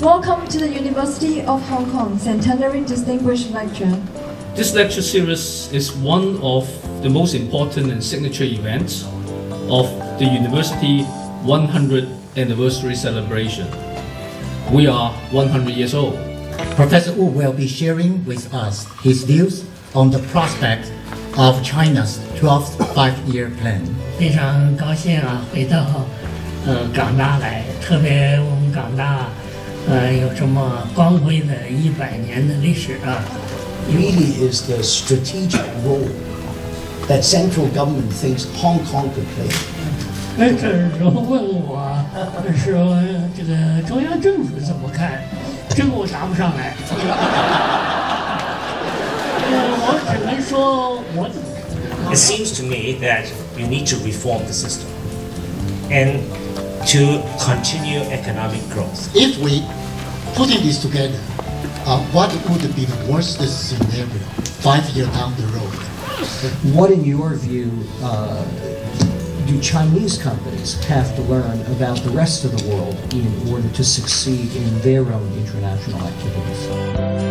Welcome to the University of Hong Kong Centenary Distinguished Lecture. This lecture series is one of the most important and signature events of the University 100 anniversary celebration. We are 100 years old. Professor Wu will be sharing with us his views on the prospect of China's 12th five-year plan. 非常高兴啊，回到呃港大来，特别我们港大 呃有这么光辉的一百年的历史啊。 really is the strategic role that central government thinks Hong Kong could play. 那这时候问我说这个中央政府怎么看，这个我答不上来。呃我只能说我怎么看。 It seems to me that you need to reform the system and to continue economic growth. If we putting this together, uh, what would be the worst scenario five years down the road? What, in your view, uh, do Chinese companies have to learn about the rest of the world in order to succeed in their own international activities?